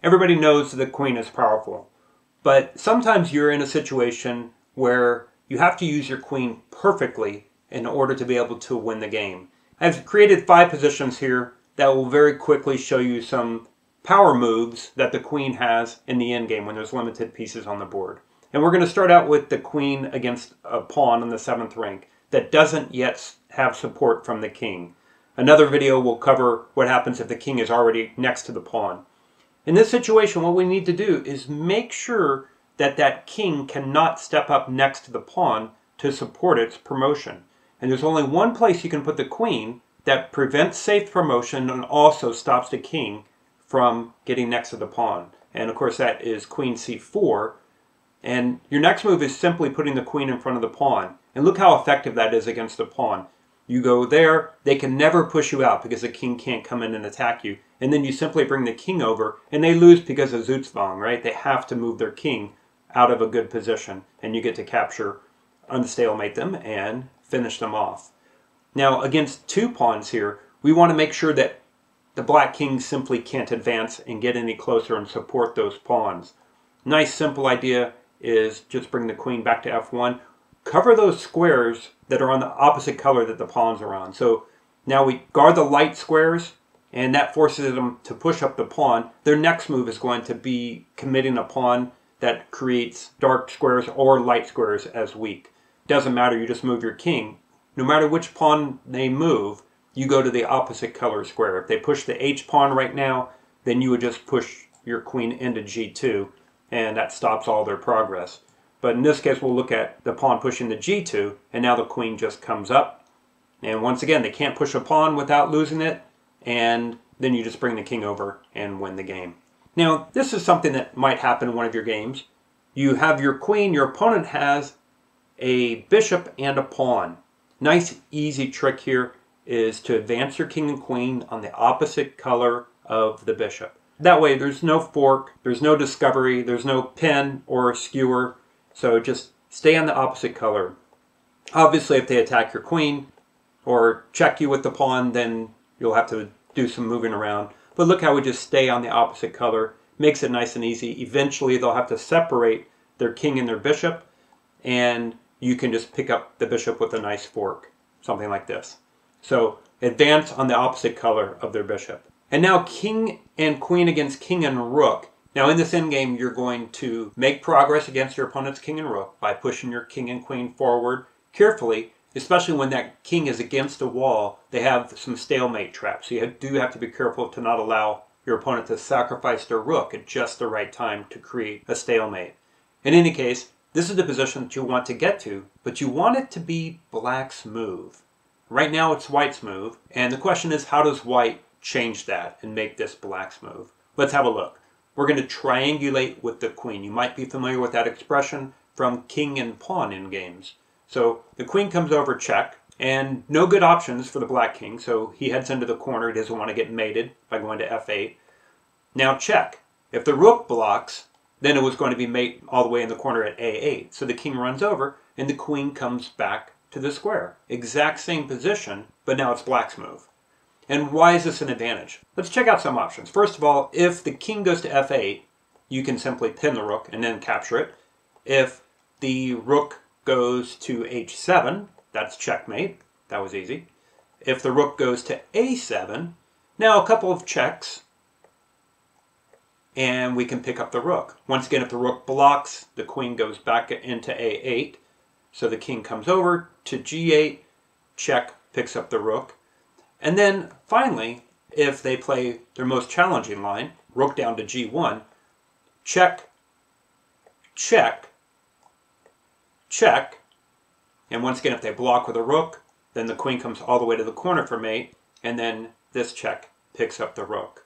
Everybody knows that the queen is powerful, but sometimes you're in a situation where you have to use your queen perfectly in order to be able to win the game. I've created five positions here that will very quickly show you some power moves that the queen has in the endgame when there's limited pieces on the board. And we're going to start out with the queen against a pawn in the seventh rank that doesn't yet have support from the king. Another video will cover what happens if the king is already next to the pawn. In this situation, what we need to do is make sure that that king cannot step up next to the pawn to support its promotion. And there's only one place you can put the queen that prevents safe promotion and also stops the king from getting next to the pawn. And of course that is queen c4. And your next move is simply putting the queen in front of the pawn. And look how effective that is against the pawn. You go there, they can never push you out because the king can't come in and attack you. And then you simply bring the king over, and they lose because of Zugzwang, right? They have to move their king out of a good position, and you get to capture, unstalemate them, and finish them off. Now, against two pawns here, we want to make sure that the black king simply can't advance and get any closer and support those pawns. Nice simple idea is just bring the queen back to f1 cover those squares that are on the opposite color that the pawns are on. So now we guard the light squares, and that forces them to push up the pawn. Their next move is going to be committing a pawn that creates dark squares or light squares as weak. Doesn't matter, you just move your king. No matter which pawn they move, you go to the opposite color square. If they push the H pawn right now, then you would just push your queen into G2, and that stops all their progress. But in this case, we'll look at the pawn pushing the g2, and now the queen just comes up. And once again, they can't push a pawn without losing it, and then you just bring the king over and win the game. Now, this is something that might happen in one of your games. You have your queen, your opponent has a bishop and a pawn. Nice, easy trick here is to advance your king and queen on the opposite color of the bishop. That way, there's no fork, there's no discovery, there's no pin or skewer. So just stay on the opposite color. Obviously, if they attack your queen or check you with the pawn, then you'll have to do some moving around. But look how we just stay on the opposite color. Makes it nice and easy. Eventually, they'll have to separate their king and their bishop, and you can just pick up the bishop with a nice fork, something like this. So advance on the opposite color of their bishop. And now king and queen against king and rook. Now in this endgame, you're going to make progress against your opponent's king and rook by pushing your king and queen forward carefully, especially when that king is against a wall. They have some stalemate traps, so you do have to be careful to not allow your opponent to sacrifice their rook at just the right time to create a stalemate. In any case, this is the position that you want to get to, but you want it to be black's move. Right now it's white's move, and the question is how does white change that and make this black's move? Let's have a look. We're going to triangulate with the queen. You might be familiar with that expression from king and pawn endgames. So the queen comes over check, and no good options for the black king, so he heads into the corner. He doesn't want to get mated by going to f8. Now check. If the rook blocks, then it was going to be mate all the way in the corner at a8. So the king runs over, and the queen comes back to the square. Exact same position, but now it's black's move. And why is this an advantage? Let's check out some options. First of all, if the king goes to f8, you can simply pin the rook and then capture it. If the rook goes to h7, that's checkmate. That was easy. If the rook goes to a7, now a couple of checks, and we can pick up the rook. Once again, if the rook blocks, the queen goes back into a8, so the king comes over to g8, check, picks up the rook, and then finally, if they play their most challenging line, rook down to g1, check, check, check, and once again, if they block with a rook, then the queen comes all the way to the corner for mate, and then this check picks up the rook.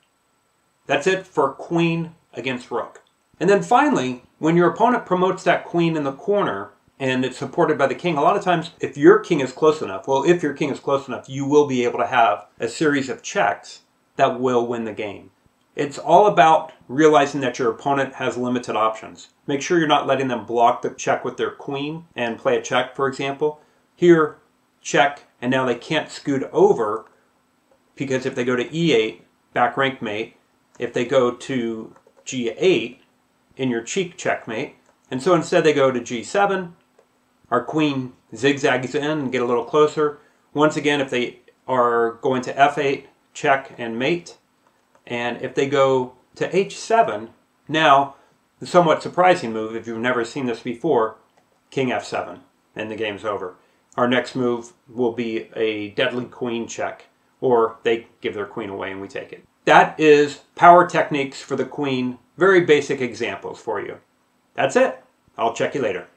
That's it for queen against rook. And then finally, when your opponent promotes that queen in the corner, and it's supported by the king. A lot of times, if your king is close enough, well, if your king is close enough, you will be able to have a series of checks that will win the game. It's all about realizing that your opponent has limited options. Make sure you're not letting them block the check with their queen and play a check, for example. Here, check, and now they can't scoot over because if they go to e8, back rank mate, if they go to g8 in your cheek checkmate. And so instead they go to g7. Our queen zigzags in and get a little closer. Once again, if they are going to f8, check and mate. And if they go to h7, now, the somewhat surprising move, if you've never seen this before, king f7, and the game's over. Our next move will be a deadly queen check, or they give their queen away and we take it. That is power techniques for the queen. Very basic examples for you. That's it. I'll check you later.